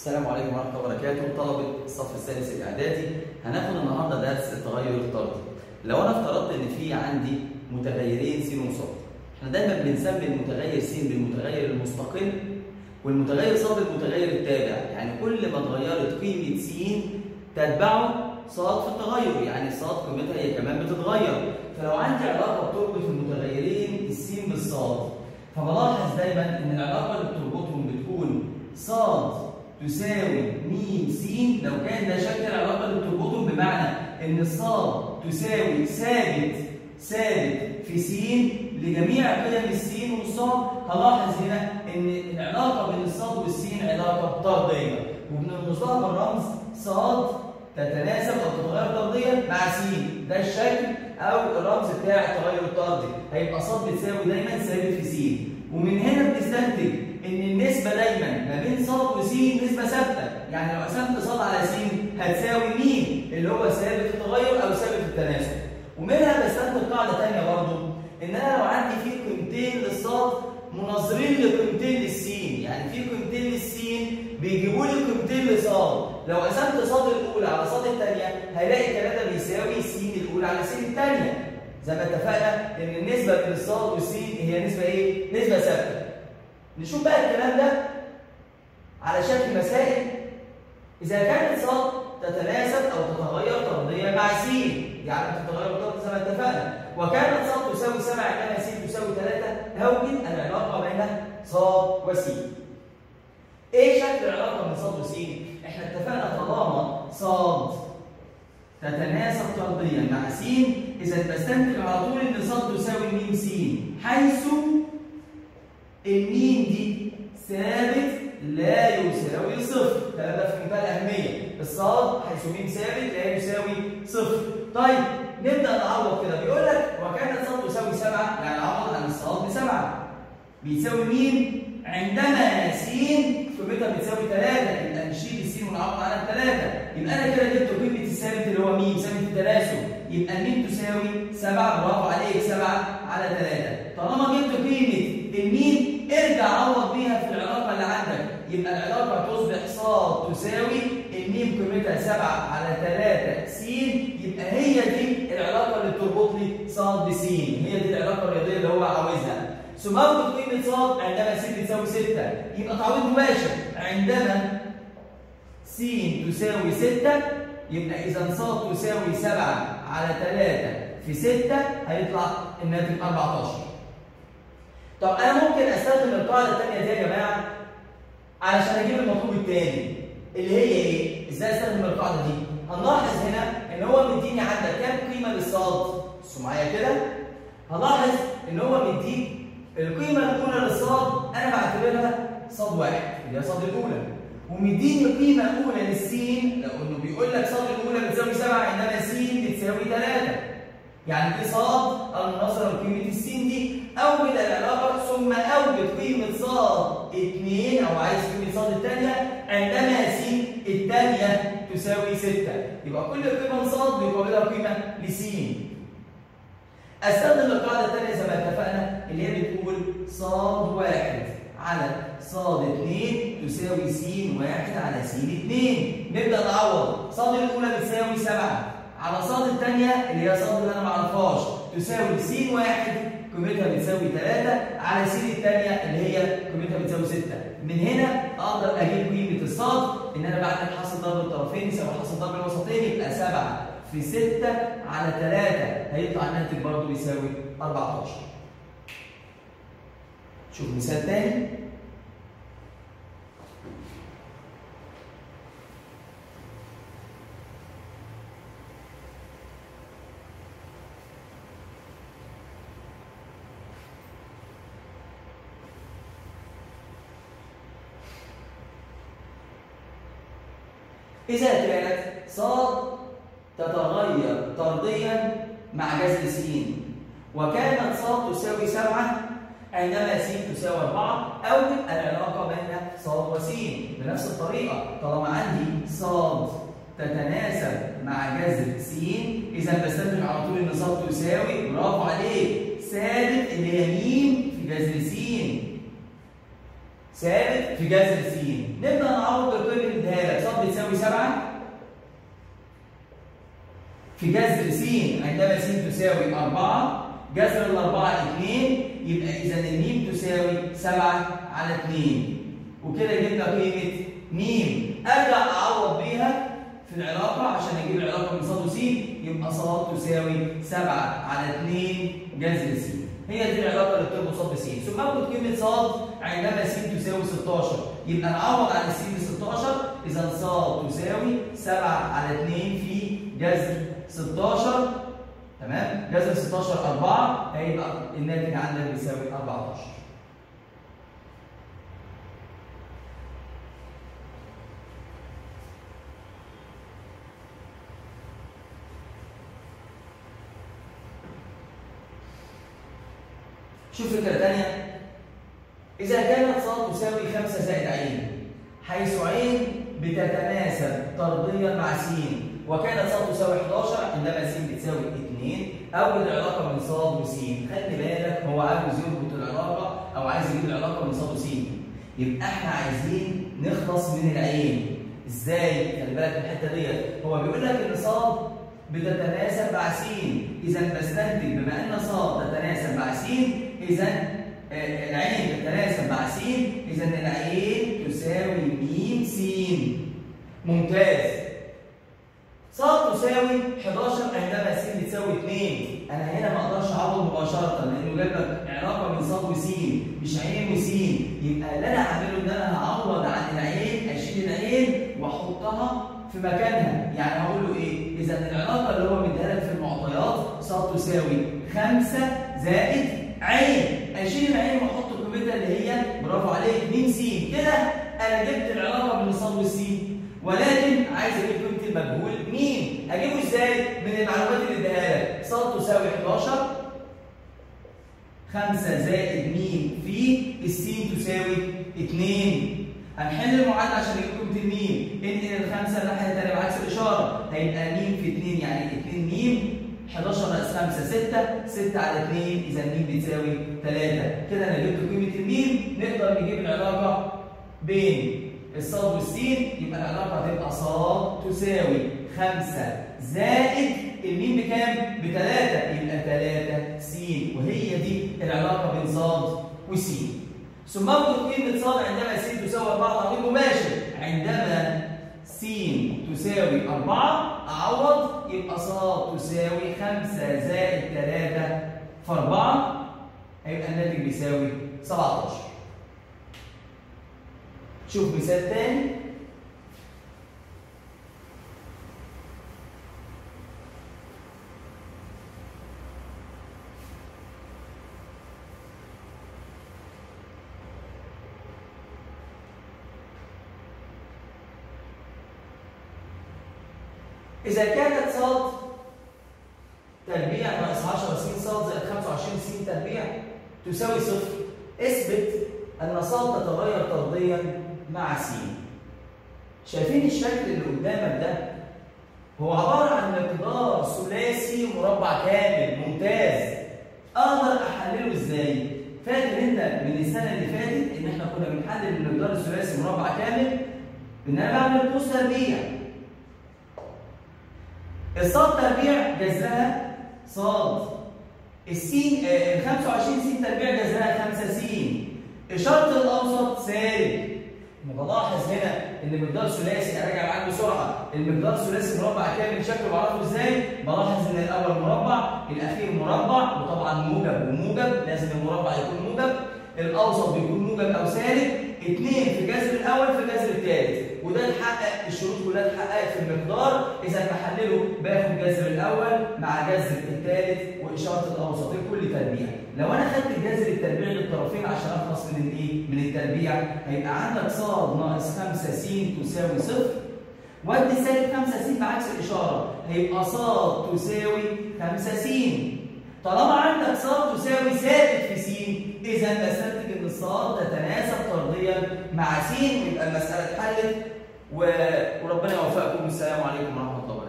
السلام عليكم ورحمة الله وبركاته. طلبة الصف السادس الإعدادي. هناخد النهاردة درس التغير الطردي لو أنا افترضت إن في عندي متغيرين س وص إحنا دايما بنسمي المتغير س بالمتغير المستقل والمتغير ص بالمتغير التابع. يعني كل ما اتغيرت قيمة س تتبعه ص في التغير. يعني ص قيمتها هي كمان بتتغير. فلو عندي علاقة بتربط المتغيرين الس بالصاد فبلاحظ دايما إن العلاقة اللي بتربطهم بتكون ص تساوي م س لو كان ده شكل العلاقة اللي بتربطهم بمعنى إن الصاد تساوي ثابت ثابت في س لجميع قيم السين والصاد هلاحظ هنا إن العلاقة بين الصاد والسين علاقة طردية. لها بالرمز صاد تتناسب أو تتغير طرديا مع س ده الشكل أو الرمز بتاع التغير الطردي هيبقى صاد بتساوي دايما ثابت في س ومن هنا بنستنتج إن النسبة دايما ما بين ص وس نسبة ثابتة. يعني لو قسمت ص على س هتساوي م اللي هو ثابت التغير أو ثابت التناسب. ومنها بستنتج قاعدة ثانية برضو إن أنا لو عندي في قيمتين للصاد مناظرين لقيمتين للسين. يعني في قيمتين للسين بيجيبوا لي قيمتين لصاد. لو قسمت صاد الأولى على صاد الثانية هلاقي 3 بيساوي س الأولى على س الثانية زي ما اتفقنا إن النسبة بين الصاد والسين هي نسبة إيه؟ نسبة ثابتة. نشوف بقى الكلام ده على شكل مسائل. إذا كانت صاد تتناسب أو تتغير طرديا مع س يعني تتغير طرديا زي ما اتفقنا. وكانت صاد تساوي 7 كما س تساوي 3 أوجد العلاقة بين صاد وس إيه شكل العلاقة بين صاد وس؟ إحنا اتفقنا طالما صاد تتناسب طرديا مع س إذا بستنتج على طول إن صاد تساوي م س حيث الميم دي ثابت لا يساوي صفر. ده في منتهى الاهميه الصاد حيث ميم ثابت لا يساوي صفر. طيب نبدأ نعوض كده. بيقول لك وكانت صاد تساوي 7 يعني عوض عن الصاد بسبعة. بيساوي ميم عندما س قيمتها بتساوي 3 يبقى نشيل السين ونعوض عنها الثلاثه يبقى أنا كده جبت قيمه الثابت اللي هو ميم ثابت التناسب يبقى الميم تساوي؟ 7 برافو عليك 7 على 3 طالما جبت قيمة الميم ارجع عوض بيها في العلاقة اللي عندك. يبقى العلاقة تصبح ص تساوي الميم قيمتها 7 على 3 س يبقى هي دي العلاقة اللي بتربط لي ص بس هي دي العلاقة الرياضية اللي هو عاوزها. ثم اوجد قيمه ص عندما س تساوي 6 يبقى تعويض مباشر عندما س تساوي 6 يبقى إذا ص تساوي 7 على 3 في 6 هيطلع الناتج 14 طب أنا ممكن أستخدم القاعدة الثانية دي يا جماعة علشان أجيب المطلوب الثاني اللي هي إيه؟ إزاي أستخدم القاعدة دي؟ هنلاحظ هنا إن هو مديني عندك كام قيمة للصاد؟ بصوا معايا كده هلاحظ إن هو مديك القيمة الأولى للصاد أنا بعتبرها صاد واحد اللي هي صاد الأولى. ومديني قيمة أولى للسين لأنه بيقول لك صاد الأولى بتساوي 7 عندما س بتساوي 3 يعني دي صاد المناظره لقيمة السين دي أوجد العلاقة ثم أوجد قيمة صاد 2 أو عايز قيمة صاد الثانية عندما س الثانية تساوي 6 يبقى كل قيمة صاد بيقابلها قيمة لس استخدم القاعدة الثانية زي ما اتفقنا؟ اللي هي بتقول صاد واحد على صاد 2 تساوي س واحد على س 2 نبدأ نعوض. صاد الأولى بتساوي 7 على صاد الثانية اللي هي صاد اللي أنا ما أعرفهاش تساوي س واحد قيمتها بتساوي 3 على س الثانية اللي هي قيمتها بتساوي 6 من هنا أقدر أجيب قيمة الصاد إن أنا بعمل حاصل ضرب الطرفين يساوي حاصل ضرب الوسطين يبقى 7 في 6 على 3 هيطلع الناتج برضه بيساوي 14 شوف مثال تاني. إذا كانت صاد تتغير طرديا مع جذر س وكانت صاد تساوي 7 عندما س تساوي 4 أوجد العلاقة بين صاد وس بنفس الطريقة طالما عندي صاد تتناسب مع جذر س إذا بستنتج على طول إن صاد تساوي. برافو عليك. ثابت اللي هي م في جذر س ثابت في جذر س نبدأ نعوض بقيمه في جذر س عندما س تساوي 4 جذر الأربعة 2 يبقى إذا الميم تساوي 7 على 2 وكده جبنا قيمة ميم أرجع أعوض بيها في العلاقة عشان أجيب العلاقة من صاد وس يبقى صاد تساوي 7 على 2 جذر س هي دي العلاقة اللي بتربط صاد بس ثم آخد قيمة صاد عندما س تساوي 16 يبقى نعوض عن الس ب 16 إذا صاد تساوي 7 على 2 في جذر 16 تمام؟ جذر 16 4 هيبقى الناتج عندك بيساوي 14 شوف فكرة تانية. إذا كانت صاد تساوي 5 زائد عين حيث عين بتتناسب طرديا مع س وكانت صاد تساوي 11 عندما س بتساوي 2 أوجد العلاقة من صاد وس خلي بالك هو عاوز يربط العلاقة أو عايز يجيب العلاقة من صاد وس يبقى إحنا عايزين نخلص من العين. إزاي؟ خلي بالك من الحتة ديت. هو بيقول لك إن صاد بتتناسب مع س إذا بستنتج بما أن صاد تتناسب مع س إذا العين تتناسب مع س إذا العين تساوي م س ممتاز صاد تساوي 11 عندما س بتساوي 2 أنا هنا ما أقدرش أعوض مباشرة لأنه جاب لك علاقة من صاد وس مش عين وس يبقى اللي أنا هعمله إن أنا هعوض عن العين أشيل العين وأحطها في مكانها. يعني هقول له إيه؟ إذا العلاقة اللي هو مديها لك في المعطيات صاد تساوي 5 زائد عين أشيل العين واحط قيمتها اللي هي برافو عليك م س كده أنا جبت العلاقة بين صاد والس ولكن عايز أجيب قيمة المجهول مين؟ أجيبه إزاي؟ من المعلومات اللي اديها لك. صاد تساوي 11 5 زائد م في الس تساوي 2 هنحل المعادلة عشان نجيب قيمه الميم انقل الخمسة الناحيه الثانية بعكس الإشارة. هيبقى م في 2 يعني 2 م 11 ناقص 5 6 6 على 2 إذا م بتساوي 3 كده أنا جبت قيمة الميم. نقدر نجيب العلاقة بين الصاد والسين. يبقى العلاقة هتبقى صاد تساوي 5 زائد الميم بكام؟ ب 3 يبقى 3 س وهي دي العلاقة بين صاد وسين. ثم اكتب قيمة صاد عندما س تساوي 4 تعويض مباشر عندما س تساوي 4 أعوض يبقى صاد تساوي 5 زائد 3 في 4 هيبقى الناتج بيساوي 17 شوف مثال تاني. إذا كانت صاد تربيع ناقص 10 س صاد زائد 25 س تربيع تساوي صفر. إثبت أن صاد تتغير طرديا مع س شايفين الشكل اللي قدامك ده؟ هو عبارة عن مقدار ثلاثي مربع كامل. ممتاز. أقدر أحلله إزاي؟ فاكر أنت من السنة اللي فاتت إن إحنا كنا بنحلل المقدار الثلاثي مربع كامل؟ إن أنا بعمل قوس تربيع الصاد تربيع جذرها صاد. السين ال 25 س تربيع جذرها 5 س الشرط الأوسط سالب. بلاحظ هنا إن مقدار ثلاثي اراجع معاك بسرعة. المقدار ثلاثي مربع كامل شكله بعرفه إزاي؟ بلاحظ إن الأول مربع الأخير مربع وطبعا موجب وموجب. لازم المربع يكون موجب. الأوسط بيكون موجب أو سالب. اثنين في الجذر الأول في الجذر الثالث الشروط كلها اتحققت في المقدار. إذا بحلله باخد الجذر الأول مع جذر الثالث وإشارة الأوسط كل تربيع لو أنا خدت الجذر التربيع للطرفين عشان أخلص من الإيه؟ من التربيع هيبقى عندك صاد ناقص 5 س تساوي صفر. وأدي سالب 5 س بعكس الإشارة هيبقى صاد تساوي 5 س طالما عندك صاد تساوي ثابت في س إذا بستنتج إن الصاد تتناسب طرديا مع س ويبقى المسألة اتحلت. وربنا يوفقكم. والسلام عليكم ورحمة الله